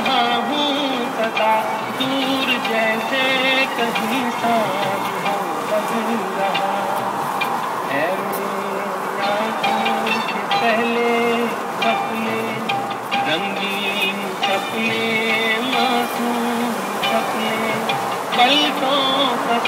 रहा हूँ सदा दूर जैसे कहीं साथ हो बदल। रहा है पहले सपने रंगीन सपने मासूम सपने पलकों का